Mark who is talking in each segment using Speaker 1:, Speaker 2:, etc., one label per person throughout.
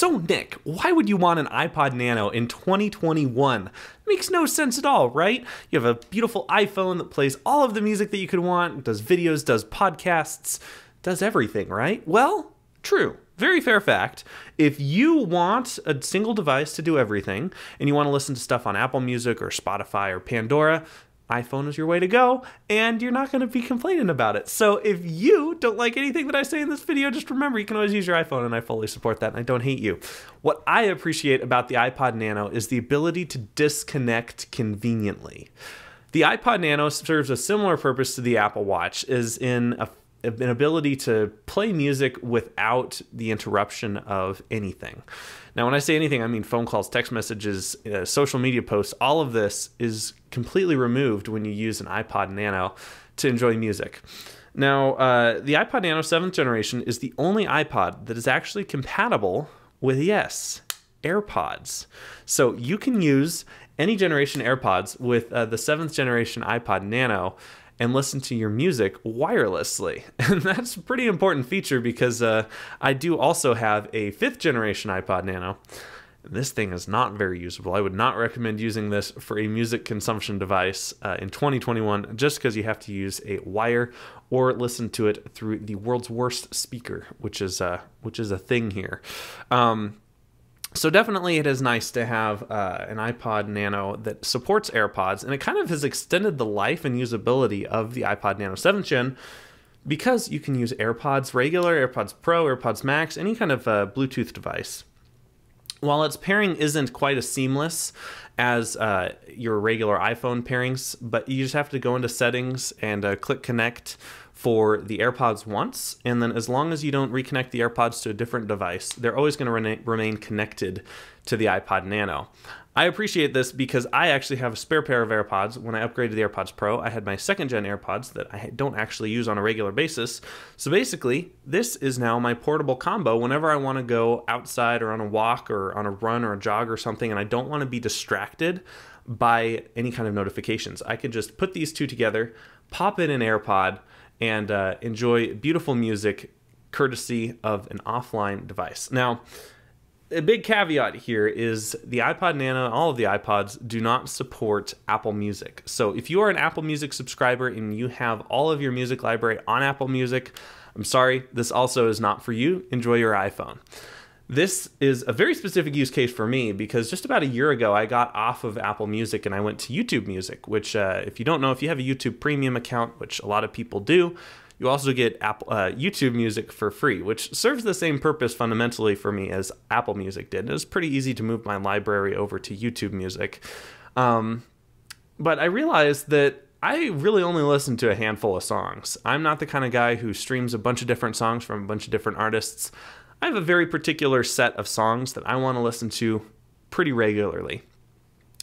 Speaker 1: So, Nic, why would you want an iPod Nano in 2021? Makes no sense at all, right? You have a beautiful iPhone that plays all of the music that you could want, does videos, does podcasts, does everything, right? Well, true. Very fair fact. If you want a single device to do everything and you want to listen to stuff on Apple Music or Spotify or Pandora, iPhone is your way to go, and you're not going to be complaining about it. So if you don't like anything that I say in this video, just remember you can always use your iPhone, and I fully support that, and I don't hate you. What I appreciate about the iPod Nano is the ability to disconnect conveniently. The iPod Nano serves a similar purpose to the Apple Watch, is in a an ability to play music without the interruption of anything. Now, when I say anything, I mean phone calls, text messages, uh, social media posts. All of this is completely removed when you use an iPod Nano to enjoy music. Now, uh, the iPod Nano 7th generation is the only iPod that is actually compatible with, yes, AirPods. So you can use any generation AirPods with uh, the 7th generation iPod Nano and listen to your music wirelessly. And that's a pretty important feature because uh, I do also have a fifth generation iPod Nano. This thing is not very usable. I would not recommend using this for a music consumption device uh, in 2021 just because you have to use a wire or listen to it through the world's worst speaker, which is uh, which is a thing here. Um, so definitely it is nice to have uh, an iPod Nano that supports AirPods, and it kind of has extended the life and usability of the iPod Nano 7th Gen because you can use AirPods regular, AirPods Pro, AirPods Max, any kind of uh, Bluetooth device. While its pairing isn't quite as seamless as uh, your regular iPhone pairings, but you just have to go into settings and uh, click connect for the AirPods once, and then as long as you don't reconnect the AirPods to a different device, they're always going to remain connected to the iPod Nano. I appreciate this because I actually have a spare pair of AirPods. When I upgraded the AirPods Pro, I had my second gen AirPods that I don't actually use on a regular basis. So basically, this is now my portable combo whenever I want to go outside or on a walk or on a run or a jog or something and I don't want to be distracted by any kind of notifications. I can just put these two together, pop in an AirPod, and uh, enjoy beautiful music courtesy of an offline device. Now, a big caveat here is the iPod Nano, all of the iPods do not support Apple Music. So if you are an Apple Music subscriber and you have all of your music library on Apple Music, I'm sorry, this also is not for you. Enjoy your iPhone. This is a very specific use case for me because just about a year ago, I got off of Apple Music and I went to YouTube Music, which, uh, if you don't know, if you have a YouTube Premium account, which a lot of people do, you also get Apple, uh, YouTube Music for free, which serves the same purpose fundamentally for me as Apple Music did. It was pretty easy to move my library over to YouTube Music. Um, but I realized that I really only listen to a handful of songs. I'm not the kind of guy who streams a bunch of different songs from a bunch of different artists. I have a very particular set of songs that I want to listen to pretty regularly.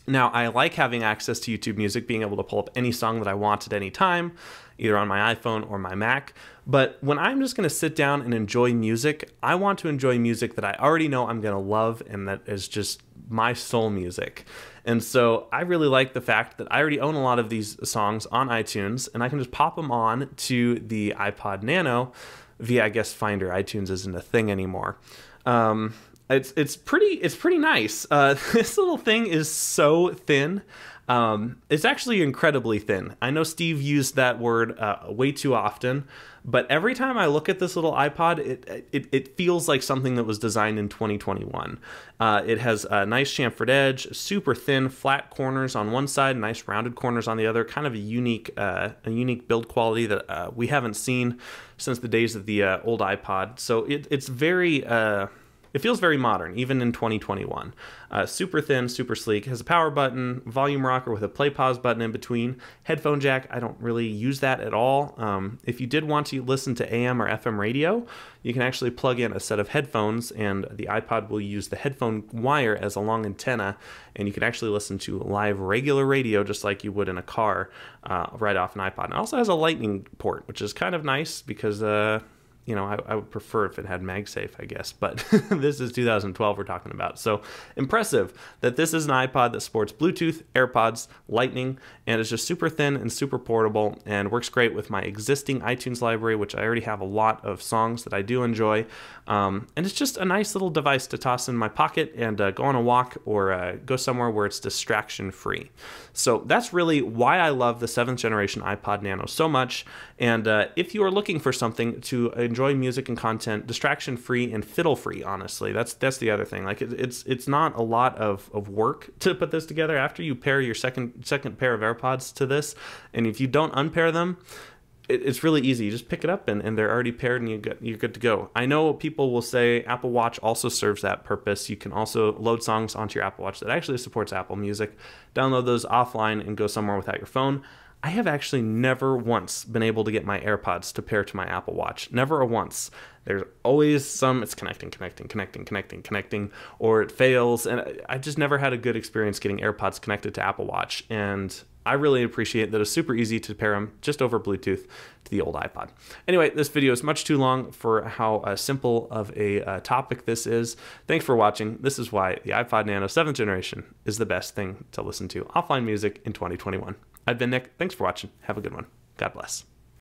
Speaker 1: Now, I like having access to YouTube Music, being able to pull up any song that I want at any time, either on my iPhone or my Mac. But when I'm just going to sit down and enjoy music, I want to enjoy music that I already know I'm going to love and that is just my soul music. And so I really like the fact that I already own a lot of these songs on iTunes and I can just pop them on to the iPod Nano via I guess Finder. iTunes isn't a thing anymore. Um, it's it's pretty it's pretty nice. Uh, this little thing is so thin. Um, it's actually incredibly thin. I know Steve used that word uh, way too often, but every time I look at this little iPod, it, it, it feels like something that was designed in 2021. Uh, it has a nice chamfered edge, super thin, flat corners on one side, nice rounded corners on the other. Kind of a unique, uh, a unique build quality that uh, we haven't seen since the days of the uh, old iPod. So it, it's very uh, it feels very modern, even in 2021. Uh, super thin, super sleek, has a power button, volume rocker with a play pause button in between, headphone jack. I don't really use that at all. Um, if you did want to listen to AM or FM radio, you can actually plug in a set of headphones, and the iPod will use the headphone wire as a long antenna, and you can actually listen to live regular radio just like you would in a car uh, right off an iPod. It also has a lightning port, which is kind of nice because. Uh, you know, I, I, would prefer if it had MagSafe, I guess, but this is 2012 we're talking about. So impressive that this is an iPod that supports Bluetooth, AirPods, Lightning, and is just super thin and super portable and works great with my existing iTunes library, which I already have a lot of songs that I do enjoy. Um, and it's just a nice little device to toss in my pocket and uh, go on a walk or uh, go somewhere where it's distraction free. So that's really why I love the seventh generation iPod Nano so much. And uh, if you are looking for something to enjoy music and content distraction free and fiddle free honestly. That's that's the other thing. Like it, it's it's not a lot of, of work to put this together. After you pair your second second pair of airpods to this and if you don't unpair them it's really easy. You just pick it up and, and they're already paired and you get, you're good to go. I know people will say apple watch also serves that purpose. You can also load songs onto your apple watch that actually supports apple music. Download those offline and go somewhere without your phone I have actually never once been able to get my AirPods to pair to my Apple Watch. Never a once. There's always some, it's connecting, connecting, connecting, connecting, connecting, or it fails. And I just never had a good experience getting AirPods connected to Apple Watch. And I really appreciate that it's super easy to pair them just over Bluetooth to the old iPod. Anyway, this video is much too long for how uh, simple of a uh, topic this is. Thanks for watching. This is why the iPod Nano 7th generation is the best thing to listen to offline music in 2021. I've been Nic. Thanks for watching. Have a good one. God bless.